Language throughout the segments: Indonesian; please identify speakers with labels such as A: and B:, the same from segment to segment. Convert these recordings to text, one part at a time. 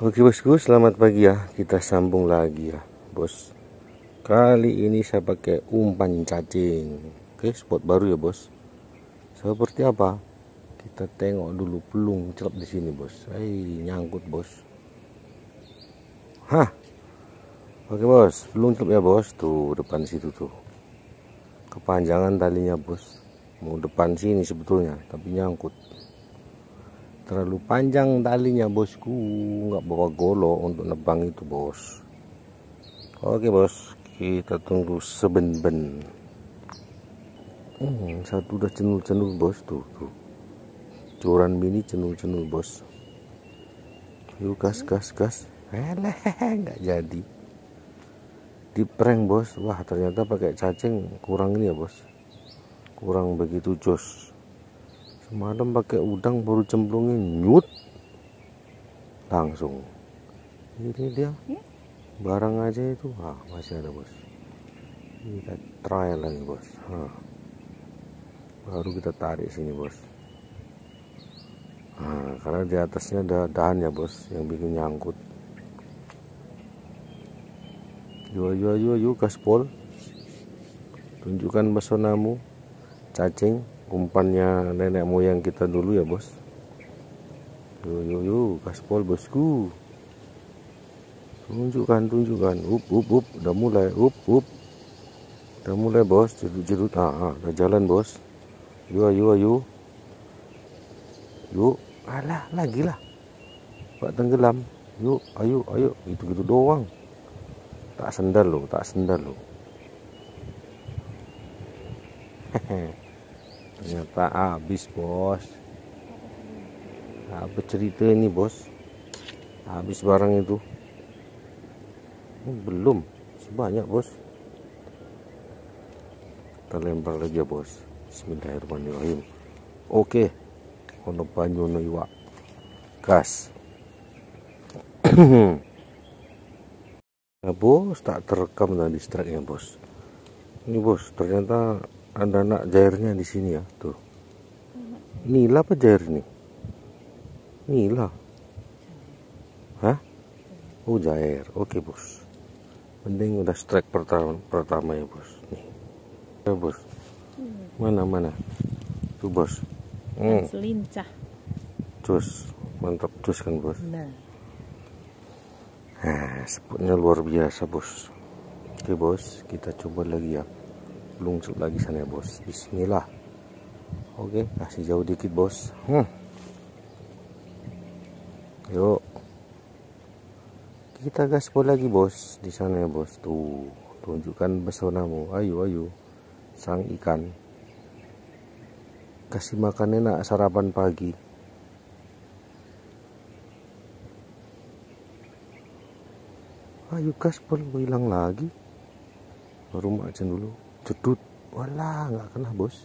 A: Oke bosku, selamat pagi ya. Kita sambung lagi ya, bos. Kali ini saya pakai umpan cacing. Oke, spot baru ya, bos. Seperti apa? Kita tengok dulu pelung celap di sini, bos. Hei, nyangkut, bos. Hah. Oke, bos. Pelung celap ya, bos. Tuh, depan situ tuh. Kepanjangan talinya, bos. Mau depan sini sebetulnya, tapi nyangkut terlalu panjang talinya bosku. Nggak bawa golo untuk nebang itu bos. Oke bos. Kita tunggu seben-ben. Hmm, satu udah cenul-cenul bos. Tuh tuh. Curan mini cenul-cenul bos. Yuk gas gas gas. Eleh nggak jadi. Di prank bos. Wah ternyata pakai cacing kurang ini ya bos. Kurang begitu jos semalam pakai udang baru cemplungin nyut. Langsung. Ini dia. Ya. barang aja itu. Ah masih ada bos. Kita trial lagi bos. Ah. baru kita tarik sini bos. Nah, karena di atasnya ada dahan ya bos yang bikin nyangkut. Yuk yuk yuk yuk gaspol. Tunjukkan pesonamu cacing umpannya nenek moyang kita dulu ya bos. Yuk yuk yuk gaspol bosku. Tunjukkan tunjukkan. Up up up. Udah mulai. Up up. Udah mulai bos. Jerut jerut ah, ah udah jalan bos. Yuk yuk yuk yuk alah lagi lah. Pak tenggelam. Yuk ayo ayo. Itu gitu doang. Tak sendal lo tak sendal lo hehehe ternyata habis bos. Habis cerita ini bos. Habis barang itu. Oh, belum. Sebanyak bos. Kita lempar lagi ya bos. Bismillahirrahmanirrahim. Oke. Ono banyu no iwa gas. Nah, bos. Tak terekam tadi strike bos. Ini bos ternyata ada anak jairnya di sini ya tuh. Nila apa jair ini nila. Hah? Oh jair. Oke bos. Mending udah strike pertama pertama ya bos. Nih. Ya bos. Mana mana? Tuh bos.
B: Hmm. selincah.
A: Cus. Mantap cus kan bos?
B: Nah
A: Nah, luar biasa bos. Oke bos, kita coba lagi ya lungsup lagi sana ya bos. Bismillah. Oke kasih jauh dikit bos. Hmm. yuk. Kita gaspol lagi bos. Di sana ya bos. Tuh tunjukkan pesonamu. Ayo ayo. Sang ikan. Kasih makan enak sarapan pagi. Ayo gaspol hilang lagi. Baru macam dulu jedut wala nggak kena bos.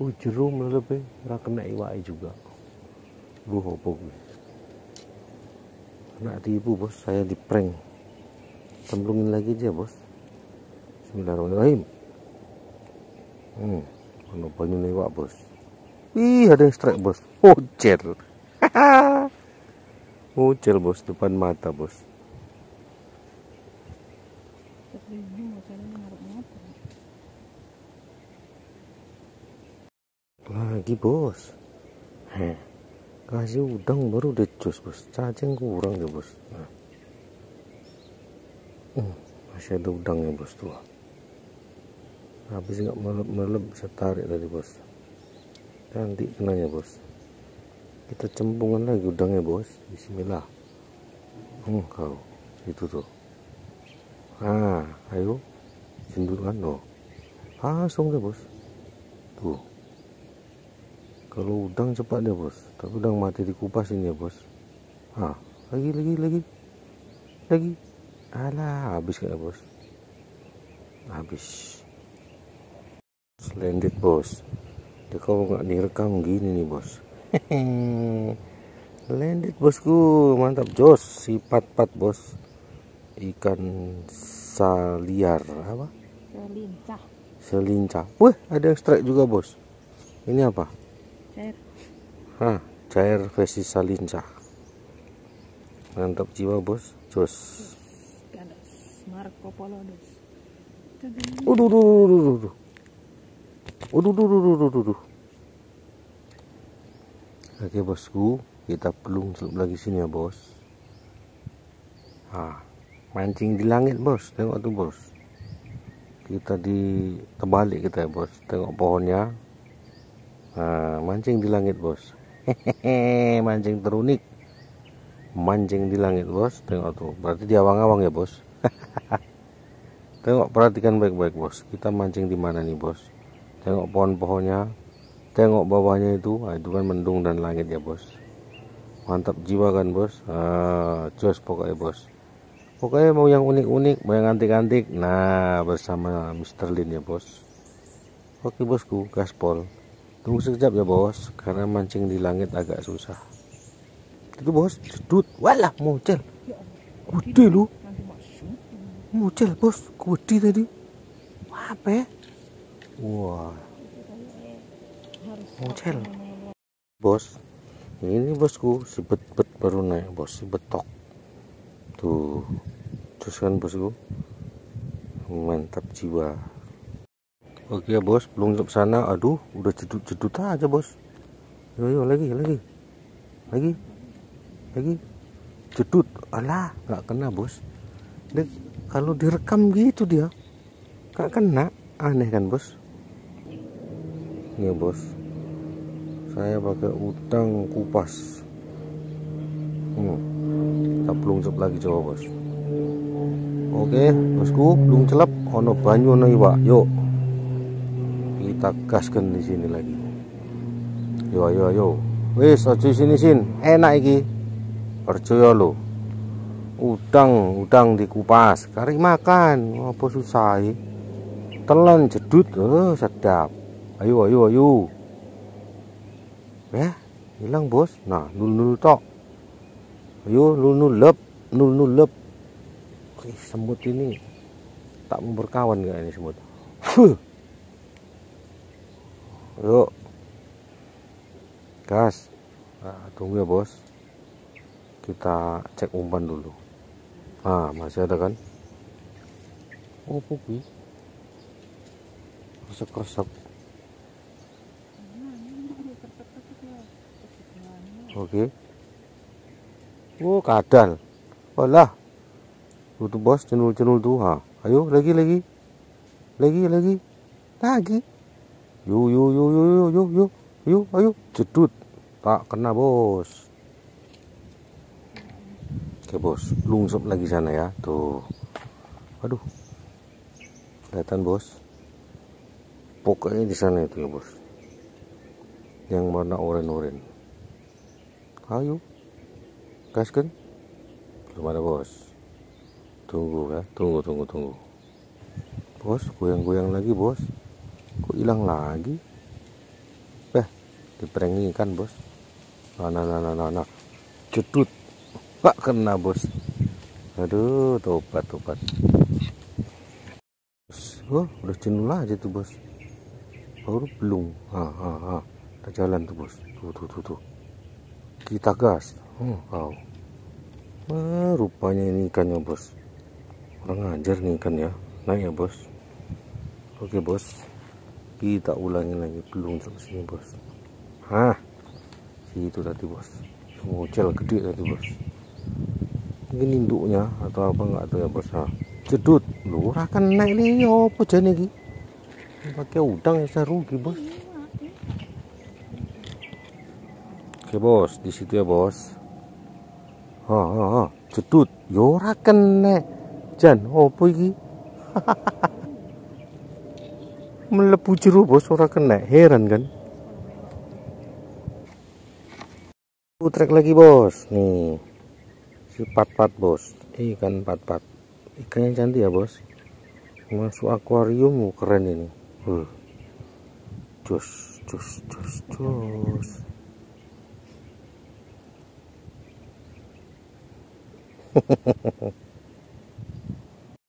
A: Uh jerum lebih nggak kena iwai juga. Lu gue kena tipu bos. Saya di prank. Cemplungin lagi aja bos. Bismillahirrahmanirrahim. Hmm mana banyu iwak bos. Ih ada yang strike bos. Ucel Ucel bos depan mata bos lagi bos. Heh. kasih udang baru decus bos. Cacing kurang ya bos. Nah. uh, masih ada udang ya bos tuh. Habis nggak melep-melep bisa tarik tadi bos. Cantik kenanya bos. Kita cempungan lagi udangnya bos. Bismillah. Hmm, kau. Itu tuh. Ah ayo. Jendulkan loh. Langsung deh bos. Tuh kalau udang cepat dia bos. Tapi udang mati di kupas ini ya bos. Ah lagi lagi lagi. Lagi. Alah habis kayak bos. Habis. Splendid bos. Dia kalau nggak direkam gini nih bos. Splendid bosku. Mantap jos. Si pat pat bos. Ikan saliar apa?
B: Selincah.
A: Selincah. Wah ada yang strike juga bos. Ini apa Hah, cair versi salinca mantap jiwa bos jos.
B: Marco Polo dos.
A: Waduh, waduh, waduh, waduh. Waduh, waduh, waduh, waduh, waduh. Oke bosku, kita belum celup lagi sini ya bos. Ah, mancing di langit bos, tengok tuh bos. Kita di terbalik kita ya bos, tengok pohonnya. Nah, mancing di langit bos. Hehehe, mancing terunik. Mancing di langit bos, tengok tuh. Berarti di awang-awang ya bos. Tengok perhatikan baik-baik bos. Kita mancing di mana nih bos? Tengok pohon-pohonnya. Tengok bawahnya itu. Nah, itu kan mendung dan langit ya bos. Mantap jiwa kan bos. Ah, jos pokoknya bos. Pokoknya mau yang unik-unik, mau yang antik-antik. Nah bersama Mr. Lin ya bos. Oke bosku, gaspol. Tunggu sekejap ya bos, karena mancing di langit agak susah. Itu bos, jedut. Walah, muncul. Gede lu. Mucel bos, gede tadi. Apa ya? Wah, mucel. Bos, ini bosku si bet-bet baru naik bos, si betok. Tuh, terus kan bosku. Mantap jiwa. Oke ya bos, belum ke sana. Aduh, udah jedut-jedut aja bos. Yo yo lagi lagi, lagi, lagi. Jedut, alah, nggak kena bos. Dia, kalau direkam gitu dia, nggak kena. Aneh kan bos? Iya bos. Saya pakai udang kupas. Hmm. Kita belum lagi coba bos. Oke, bosku belum celep. Ono banyu ono iwak. Yuk. Kita gaskan di sini lagi. Yo yo yo. Wis aja sini sin. Enak iki. Percaya lo. Udang, udang dikupas, kari makan. Apa susah? Telan jedut, oh sedap. Ayo ayo ayo. Ya, hilang bos. Nah, nul nul tok. Ayo nul nul lep, nul nul lep. Ih, semut ini tak mau berkawan gak ini semut? Fuh. Yuk. Gas. Nah, tunggu ya bos. Kita cek umpan dulu. Ah, masih ada kan? Oh, pupi. Kresek-kresek. Oke. Oh, kadal. Walah. Tuh, tuh bos, cenul-cenul tuh. Ha. Ayo, lagi, lagi. Lagi, lagi. Lagi. Yo, yo, yo, yo, yo, yo, yo. Yo, ayo. Jedut. Tak kena, bos. Oke, bos. Lungsep lagi sana ya. Tuh. Aduh. Kelihatan, bos. Pokoknya di sana itu ya, bos. Yang warna oranye-oranye. Ayo. Gaskan. Belum ada, bos. Tunggu ya, tunggu, tunggu, tunggu. Bos, goyang-goyang lagi, bos. Kok hilang lagi? Eh, diprank ikan, bos. Nah, nah, nah, nah, nah, nah. Jedut. Pak kena, bos. Aduh, tobat, tobat. Oh, udah jenuh aja tuh, bos. Baru belum. Ah, ah, ah. Kita jalan tuh, bos. Tuh, tuh, tuh, tuh. Kita gas. Oh, kau. Wah, rupanya ini ikannya, bos. Kurang ajar nih ikan ya. Naik ya, bos. Oke, bos. Kita ulangi lagi. Belum sampai sini, bos. Hah. Itu tadi, bos. Ngocel gede tadi, bos. Mungkin induknya atau apa enggak tahu ya, bos. Nah, jedut. Lu naik nih, apa jane iki? Pakai udang ya saya rugi, bos. Oke, bos. Di situ ya, bos. Ha, ha, ha. Jedut. Yo ora kena. Jan, opo iki? Melebu jero bos ora kena. Heran kan? Putrek lagi bos. Nih. Si pat-pat bos. Ikan pat-pat. Ikannya cantik ya bos. Masuk akuarium keren ini. Uh. Jos, jos, jos, jos.